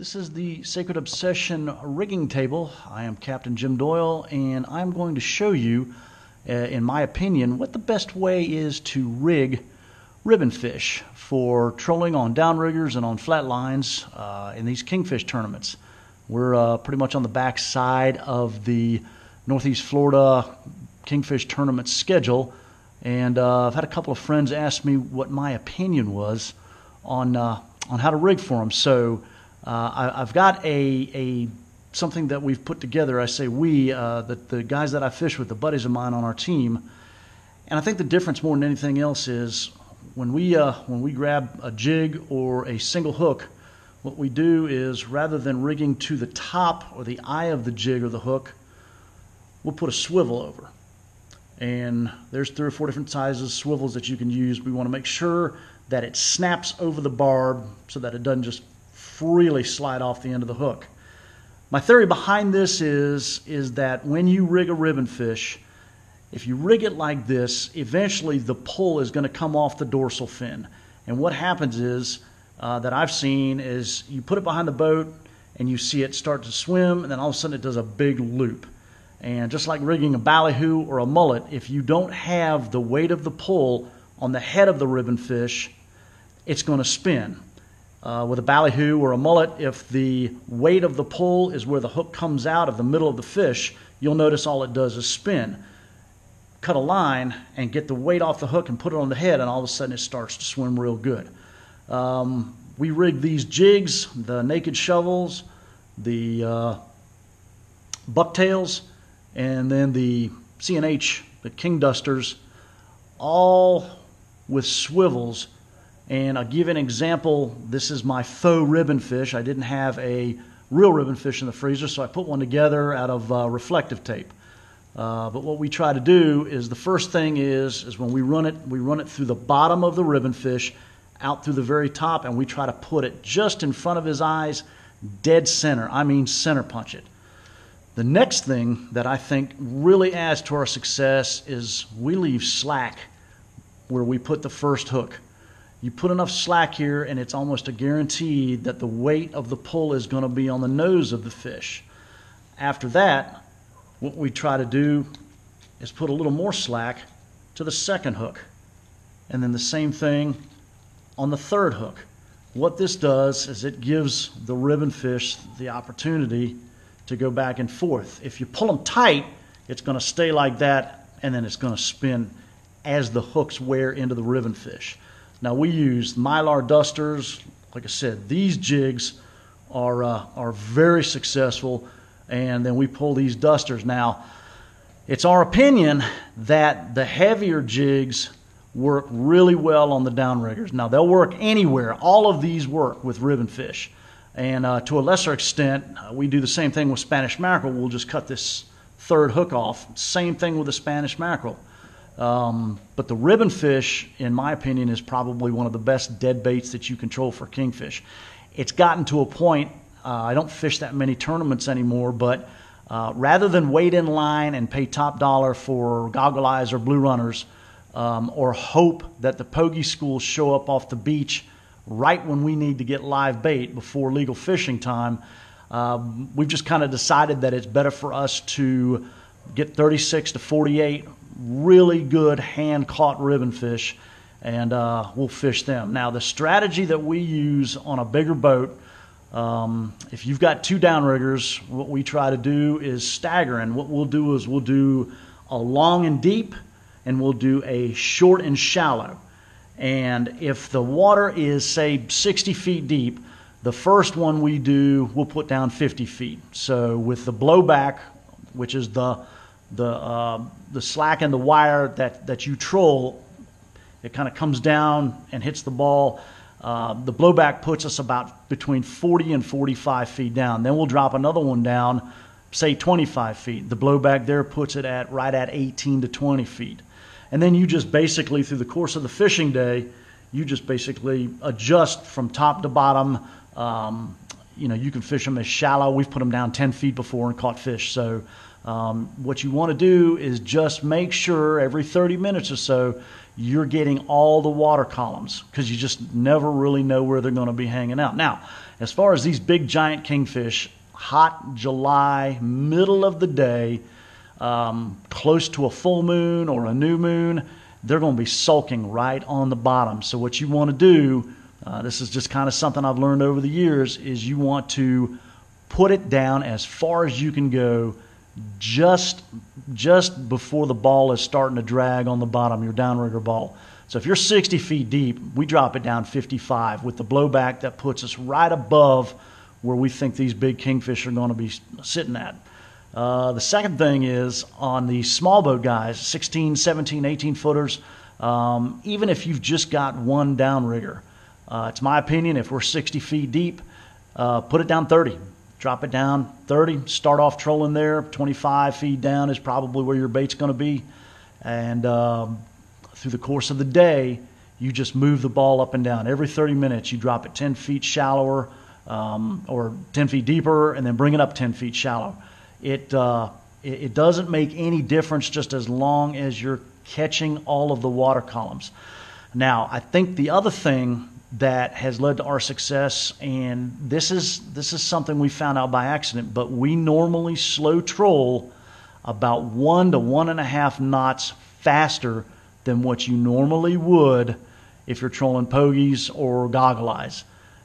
This is the Sacred Obsession rigging table. I am Captain Jim Doyle, and I'm going to show you, uh, in my opinion, what the best way is to rig ribbon fish for trolling on downriggers and on flat lines uh, in these kingfish tournaments. We're uh, pretty much on the back side of the Northeast Florida kingfish tournament schedule, and uh, I've had a couple of friends ask me what my opinion was on uh, on how to rig for them. So I, have got a, a something that we've put together. I say we, uh, that the guys that I fish with, the buddies of mine on our team, and I think the difference more than anything else is when we uh, when we grab a jig or a single hook. What we do is rather than rigging to the top or the eye of the jig or the hook, we'll put a swivel over. And there's three or four different sizes swivels that you can use. We want to make sure that it snaps over the barb so that it doesn't just freely slide off the end of the hook. My theory behind this is, is that when you rig a ribbon fish, if you rig it like this, eventually the pull is going to come off the dorsal fin. And what happens is, uh, that I've seen is you put it behind the boat and you see it start to swim, and then all of a sudden it does a big loop. And just like rigging a ballyhoo or a mullet, if you don't have the weight of the pull on the head of the ribbon fish, it's going to spin. Uh, with a ballyhoo or a mullet, if the weight of the pull is where the hook comes out of the middle of the fish, you'll notice all it does is spin. Cut a line and get the weight off the hook and put it on the head, and all of a sudden it starts to swim real good. Um, we rig these jigs, the naked shovels, the uh, bucktails, and then the C&H, the King Dusters, all with swivels and I'll give an example. This is my faux ribbon fish. I didn't have a real ribbon fish in the freezer, so I put one together out of uh, reflective tape. Uh, but what we try to do is the first thing is is when we run it, we run it through the bottom of the ribbon fish, out through the very top, and we try to put it just in front of his eyes, dead center. I mean center punch it. The next thing that I think really adds to our success is we leave slack where we put the first hook. You put enough slack here, and it's almost a guarantee that the weight of the pull is going to be on the nose of the fish. After that, what we try to do is put a little more slack to the second hook. And then the same thing on the third hook. What this does is it gives the ribbon fish the opportunity to go back and forth. If you pull them tight, it's going to stay like that and then it's going to spin as the hooks wear into the ribbon fish. Now we use mylar dusters. Like I said, these jigs are uh, are very successful, and then we pull these dusters. Now, it's our opinion that the heavier jigs work really well on the downriggers. Now they'll work anywhere. All of these work with ribbon fish, and uh, to a lesser extent, uh, we do the same thing with Spanish mackerel. We'll just cut this third hook off. Same thing with the Spanish mackerel. Um, but the ribbon fish, in my opinion, is probably one of the best dead baits that you control for kingfish. It's gotten to a point, uh, I don't fish that many tournaments anymore, but uh, rather than wait in line and pay top dollar for goggle eyes or blue runners, um, or hope that the pogie schools show up off the beach right when we need to get live bait before legal fishing time, um, we've just kind of decided that it's better for us to get 36 to 48 really good hand caught ribbon fish, and uh, we'll fish them. Now, the strategy that we use on a bigger boat, um, if you've got two downriggers, what we try to do is stagger. And what we'll do is we'll do a long and deep, and we'll do a short and shallow. And if the water is, say, 60 feet deep, the first one we do, we'll put down 50 feet. So with the blowback, which is the the uh, the slack in the wire that that you troll, it kind of comes down and hits the ball. Uh, the blowback puts us about between 40 and 45 feet down. Then we'll drop another one down, say 25 feet. The blowback there puts it at right at 18 to 20 feet. And then you just basically, through the course of the fishing day, you just basically adjust from top to bottom. Um, you know, you can fish them as shallow. We've put them down 10 feet before and caught fish. So um, what you want to do is just make sure every 30 minutes or so you're getting all the water columns because you just never really know where they're going to be hanging out. Now, As far as these big giant kingfish, hot July, middle of the day, um, close to a full moon or a new moon, they're going to be sulking right on the bottom. So what you want to do, uh, this is just kind of something I've learned over the years, is you want to put it down as far as you can go just just before the ball is starting to drag on the bottom, your downrigger ball. So if you're 60 feet deep, we drop it down 55 with the blowback that puts us right above where we think these big kingfish are going to be sitting at. Uh, the second thing is on the small boat guys, 16, 17, 18 footers, um, even if you've just got one downrigger, uh, it's my opinion, if we're 60 feet deep, uh, put it down 30. Drop it down 30, start off trolling there. 25 feet down is probably where your bait's going to be. And um, through the course of the day, you just move the ball up and down. Every 30 minutes, you drop it 10 feet shallower um, or 10 feet deeper and then bring it up 10 feet shallow. It, uh, it, it doesn't make any difference just as long as you're catching all of the water columns. Now, I think the other thing that has led to our success, and this is this is something we found out by accident, but we normally slow troll about one to one and a half knots faster than what you normally would if you're trolling pogies or goggle eyes.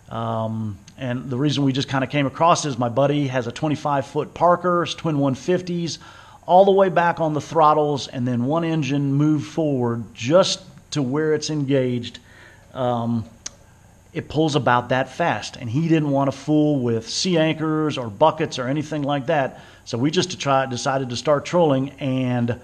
Um, and the reason we just kind of came across is my buddy has a 25 foot Parker, twin 150s, all the way back on the throttles, and then one engine moved forward just to where it's engaged. Um, it pulls about that fast. And he didn't want to fool with sea anchors or buckets or anything like that. So we just try, decided to start trolling, and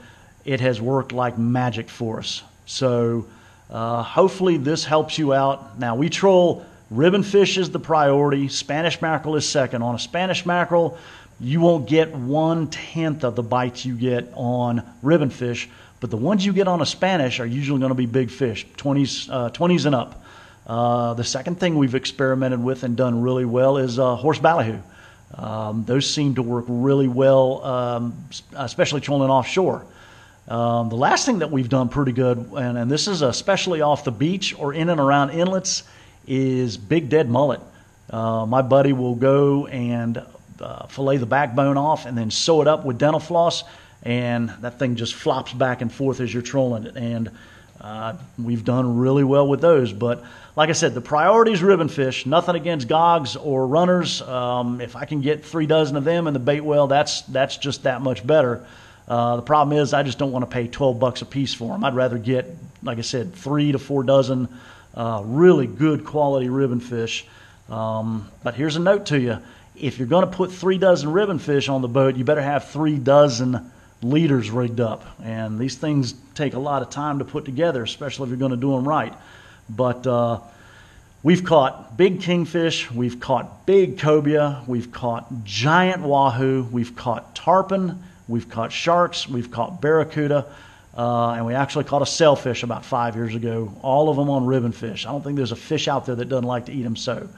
it has worked like magic for us. So uh, hopefully this helps you out. Now we troll ribbon fish is the priority. Spanish mackerel is second. On a Spanish mackerel, you won't get one tenth of the bites you get on ribbon fish, but the ones you get on a Spanish are usually going to be big fish, 20s, uh, 20s and up. Uh, the second thing we've experimented with and done really well is uh, horse ballyhoo. Um, those seem to work really well, um, especially trolling offshore. Um, the last thing that we've done pretty good, and, and, this is especially off the beach or in and around inlets, is big dead mullet. Uh, my buddy will go and uh, fillet the backbone off and then sew it up with dental floss, and that thing just flops back and forth as you're trolling it. And uh, we've done really well with those. But like I said, the priority is ribbon fish. Nothing against gogs or runners. Um, if I can get three dozen of them in the bait well, that's that's just that much better. Uh, the problem is I just don't want to pay 12 bucks a piece for them. I'd rather get, like I said, three to four dozen uh, really good quality ribbon fish. Um, but here's a note to you: if you're going to put three dozen ribbon fish on the boat, you better have three dozen leaders rigged up. And these things take a lot of time to put together, especially if you're going to do them right. But uh, we've caught big kingfish, we've caught big cobia, we've caught giant wahoo, we've caught tarpon, we've caught sharks, we've caught barracuda. Uh, and we actually caught a sailfish about five years ago, all of them on ribbon fish. I don't think there's a fish out there that doesn't like to eat them so.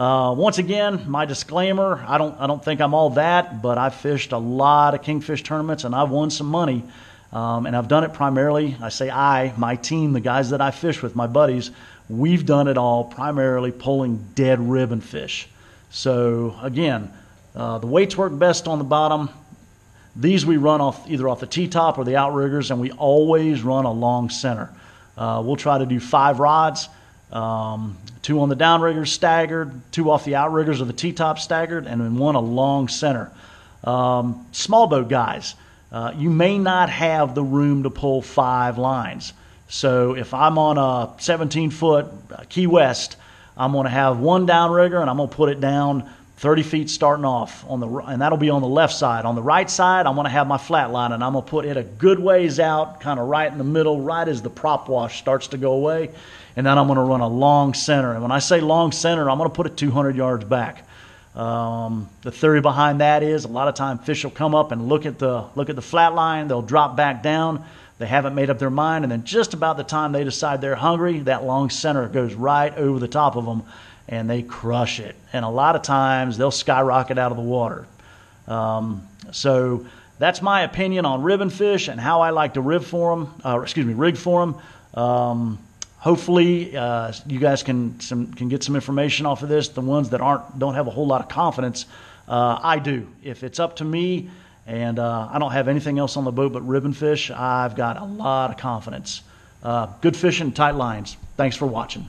Uh, once again, my disclaimer: I don't, I don't think I'm all that, but I've fished a lot of kingfish tournaments and I've won some money. Um, and I've done it primarily. I say I, my team, the guys that I fish with, my buddies. We've done it all primarily pulling dead ribbon fish. So again, uh, the weights work best on the bottom. These we run off either off the T-top or the outriggers, and we always run a long center. Uh, we'll try to do five rods. Um, two on the downriggers staggered, two off the outriggers or the T-top staggered, and then one a long center. Um, small boat guys, uh, you may not have the room to pull five lines. So if I'm on a 17 foot uh, Key West, I'm going to have one downrigger and I'm going to put it down 30 feet starting off on the and that'll be on the left side. On the right side, I'm going to have my flat line and I'm going to put it a good ways out, kind of right in the middle, right as the prop wash starts to go away and then I'm going to run a long center. And when I say long center, I'm going to put it 200 yards back. Um, the theory behind that is a lot of time fish will come up and look at the look at the flat line. They'll drop back down. They haven't made up their mind, and then just about the time they decide they're hungry, that long center goes right over the top of them, and they crush it. And a lot of times they'll skyrocket out of the water. Um, so that's my opinion on ribbon fish and how I like to rib for them. Uh, excuse me, rig for them. Um, hopefully, uh, you guys can some can get some information off of this. The ones that aren't don't have a whole lot of confidence, uh, I do. If it's up to me, and uh, I don't have anything else on the boat but ribbon fish, I've got a lot of confidence. Uh, good fishing, tight lines. Thanks for watching.